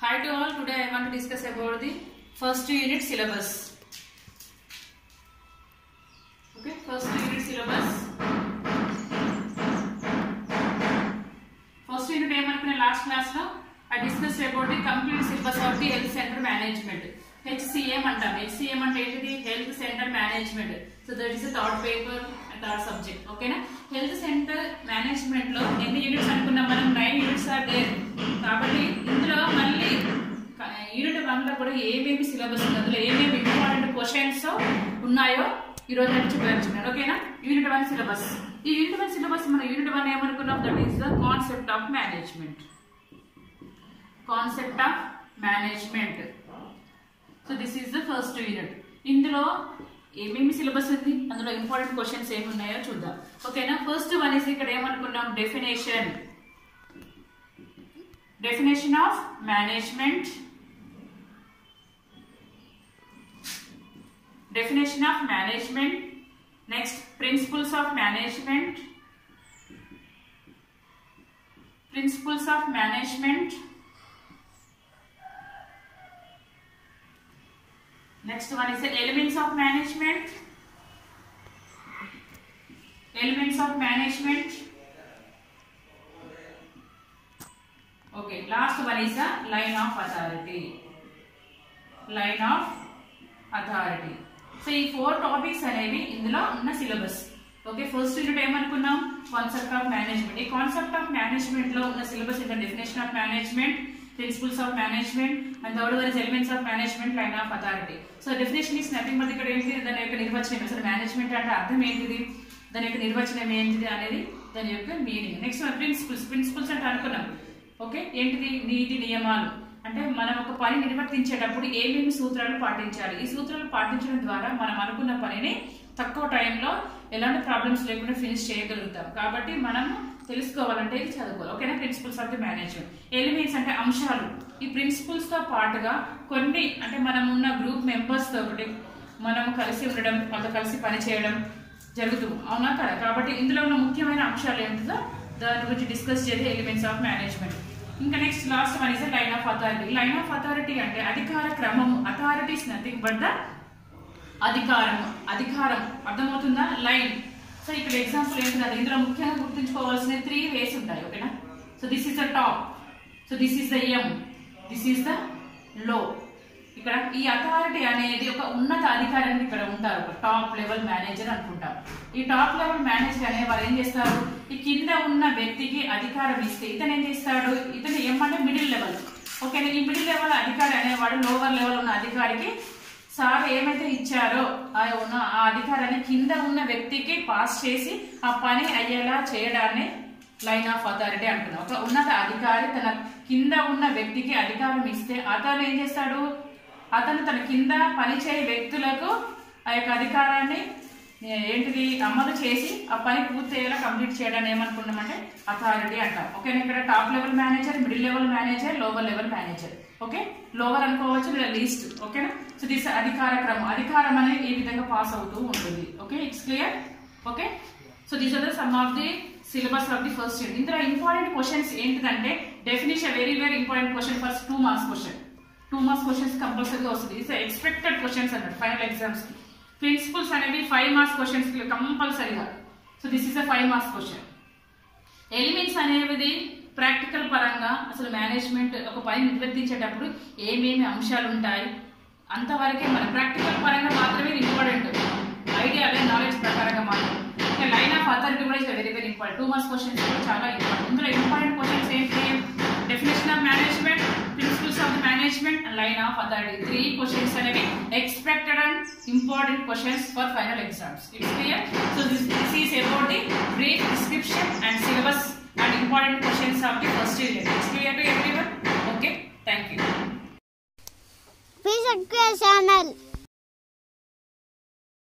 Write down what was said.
Hi to all. Today I want to discuss about the first unit syllabus. Okay, first unit syllabus. First unit ఏమనుకునే last క్లాస్లో I discuss about the complete syllabus of the health centre management HCM అంటాం. HCM అంటే ఏంటిది? Health centre management so that is third paper third subject ఓకేనా health centre మేనేజ్మెంట్లో ఎన్ని units అనుకున్నాం? మనం nine units are there కాబట్టి ఇందులో దాంట్లో కూడా ఏమేమి సిలబస్ ఉంది? అందులో ఏమేమి ఇంపార్టెంట్ క్వశ్చన్స్ ఉన్నాయో ఈ రోజు నేను చూపించాను ఓకేనా? యూనిట్ వన్ సిలబస్ ఈ యూనిట్ వన్ సిలబస్ మన యూనిట్ వన్ ఏమనుకున్నాం? That is the concept of management concept of management so this is the first unit ఇందులో ఏమేమి సిలబస్ ఉంది? అందులో ఇంపార్టెంట్ క్వశ్చన్స్ ఏమి ఉన్నాయో చూద్దాం. ఓకేనా? ఫస్ట్ వన్ ఇస్ ఇక్కడ ఏమనుకున్నాం? Definition definition of management definition of management. Next principles of management. Principles of management. Next one is the elements of management. Elements of management. Okay last one is the line of authority. Line of authority so ఈ four topics అనేవి ఇందులో ఉన్న syllabus okay first unit ఏమనుకున్నాం? Concept of management ఈ concept of మేనేజ్మెంట్లో ఉన్న syllabus ఇంకా definition of management principles of management and third one is elements of management line of authority so definition is nothing but ఇక్కడ ఏంటి దాని యొక్క నిర్వచనం. అసలు మేనేజ్మెంట్ అంటే అర్థం ఏంటిది? దాని యొక్క నిర్వచనం ఏంటిది అనేది దాని యొక్క మీనింగ్ నెక్స్ట్ ప్రిన్సిపల్స్ ప్రిన్సిపల్స్ అంటే అనుకున్నాం. ఓకే ఏంటిది? నీతి నియమాలు. అంటే మనం ఒక పని నిర్వర్తించేటప్పుడు ఏమేమి సూత్రాలు పాటించాలి? ఈ సూత్రాలు పాటించడం ద్వారా మనం అనుకున్న పనిని తక్కువ టైంలో ఎలాంటి ప్రాబ్లమ్స్ లేకుండా ఫినిష్ చేయగలుగుతాం. కాబట్టి మనం తెలుసుకోవాలంటే ఇది చదువుకోవాలి. ఓకేనా? Principles of the management. Elements అంటే అంశాలు. ఈ ప్రిన్సిపల్స్తో పాటుగా కొన్ని అంటే మనం ఉన్న గ్రూప్ మెంబర్స్తో ఒకటి మనం కలిసి ఉండడం వాళ్ళతో కలిసి పని చేయడం జరుగుతుంది అవునా కదా? కాబట్టి ఇందులో ఉన్న ముఖ్యమైన అంశాలు ఏంటిదో దాని గురించి డిస్కస్ చేసే ఎలిమెంట్స్ ఆఫ్ మేనేజ్మెంట్. ఇంకా next last one is line of authority line of authority అంటే అధికార క్రమం అథారిటీస్ నథింగ్ బట్ ద అధికారం అధికారం. అర్థమవుతుందా? లైన్ సో ఇక్కడ ఎగ్జాంపుల్ ఏంటంటే ఇందులో ముఖ్యంగా గుర్తుంచుకోవాల్సిన త్రీ వేస్ ఉంటాయి ఓకేనా so this is the top so this is the M this is the low ఇక్కడ ఈ అథారిటీ అనేది ఒక ఉన్నత అధికారానికి ఇక్కడ ఉంటారు ఒక టాప్ లెవెల్ మేనేజర్ అనుకుంటాం. ఈ టాప్ లెవెల్ మేనేజర్ అనే వారు ఏం చేస్తారు? ఈ కింద ఉన్న వ్యక్తికి అధికారం ఇస్తే ఇతను ఏం చేస్తాడు? ఇతను ఏమంటే మిడిల్ లెవెల్ ఓకేనా ఈ మిడిల్ లెవెల్ అధికారి అనేవాడు లోవర్ లెవెల్ ఉన్న అధికారికి సార్ ఏమైతే ఇచ్చారో ఆ ఉన్న ఆ అధికారాన్ని కింద ఉన్న వ్యక్తికి పాస్ చేసి ఆ పని అయ్యేలా చేయడాన్ని లైన్ ఆఫ్ అథారిటీ అంటున్నాం. ఒక ఉన్నత అధికారి తన కింద ఉన్న వ్యక్తికి అధికారం ఇస్తే అతను ఏం చేస్తాడు? అతను తన కింద పనిచేయ వ్యక్తులకు ఆ యొక్క అధికారాన్ని ఏంటిది అమలు చేసి ఆ పని పూర్తయ్యేలా కంప్లీట్ చేయడాన్ని ఏమనుకున్నామంటే అథారిటీ అంటాం. ఓకేనా ఇక్కడ top level manager middle level manager lower level manager okay lower అనుకోవచ్చు లేదా లీస్ట్ ఓకేనా సో దిస్ అధికార క్రమం. అధికారం అనేది ఈ విధంగా పాస్ అవుతూ ఉంటుంది. Okay it's clear okay so these are the some of the syllabus of the first unit ఇందులో ఇంపార్టెంట్ క్వశ్చన్స్ ఏంటిదంటే definition very very important question first two marks question two marks questions కంపల్సరీగా వస్తుంది it's expected questions అన్నట్టు final ఎగ్జామ్స్కి principles అనేవి five marks questions కంపల్సరీగా so this is a five marks question elements అనేవి practical పరంగా అసలు మేనేజ్మెంట్ ఒక పని నిర్వర్తించేటప్పుడు ఏమేమి అంశాలు ఉంటాయి? అంతవరకే మన ప్రాక్టికల్ పరంగా మాత్రమే ఇంపార్టెంట్ ఐడియా అదే నాలెడ్జ్ ప్రకారంగా మాత్రం. లైన్ ఆఫ్ అథారిటీ కూడా very very important two marks questions కూడా చాలా ఇంపార్టెంట్ ఇందులో ఇంపార్టెంట్ క్వశ్చన్స్ ఏంటి? definition of management, principles of the management and line of authority. Three questions are expected and important questions for final exams. It's clear? So this, this is about the brief description and syllabus and important questions of the first year. It's clear to everyone? Okay, thank you. Please subscribe channel.